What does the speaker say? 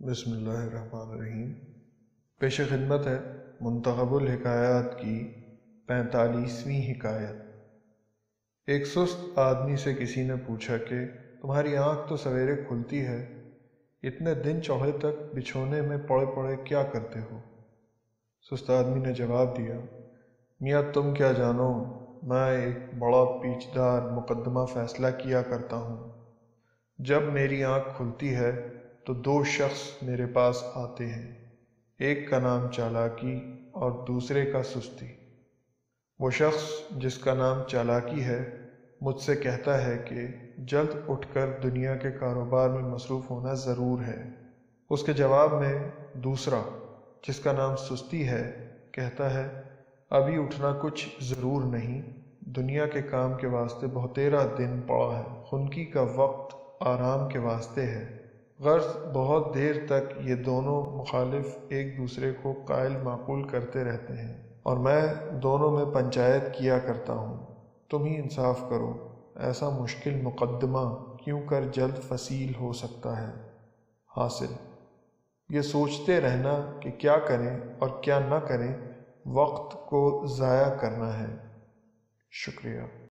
بسم اللہ الرحمن الرحیم۔ پیش خدمت ہے منتخب الحکایات کی پینتالیسویں حکایت۔ ایک سست آدمی سے کسی نے پوچھا کہ تمہاری آنکھ تو سویرے کھلتی ہے، اتنے دن چوہے تک بچھونے میں پڑے پڑے کیا کرتے ہو؟ سست آدمی نے جواب دیا، میاں تم کیا جانو، میں ایک بڑا پیچدار مقدمہ فیصلہ کیا کرتا ہوں۔ جب میری آنکھ کھلتی ہے تو دو شخص میرے پاس آتے ہیں، ایک کا نام چالاکی اور دوسرے کا سستی۔ وہ شخص جس کا نام چالاکی ہے، مجھ سے کہتا ہے کہ جلد اٹھ کر دنیا کے کاروبار میں مصروف ہونا ضرور ہے۔ اس کے جواب میں دوسرا، جس کا نام سستی ہے، کہتا ہے، ابھی اٹھنا کچھ ضرور نہیں، دنیا کے کام کے واسطے بہتیرا دن پڑا ہے، خنکی کا وقت آرام کے واسطے ہے۔ غرض بہت دیر تک یہ دونوں مخالف ایک دوسرے کو قائل معقول کرتے رہتے ہیں۔ اور میں دونوں میں پنچایت کیا کرتا ہوں۔ تم ہی انصاف کرو۔ ایسا مشکل مقدمہ کیوں کر جلد فصیل ہو سکتا ہے؟ حاصل۔ یہ سوچتے رہنا کہ کیا کریں اور کیا نہ کریں، وقت کو ضائع کرنا ہے۔ شکریہ۔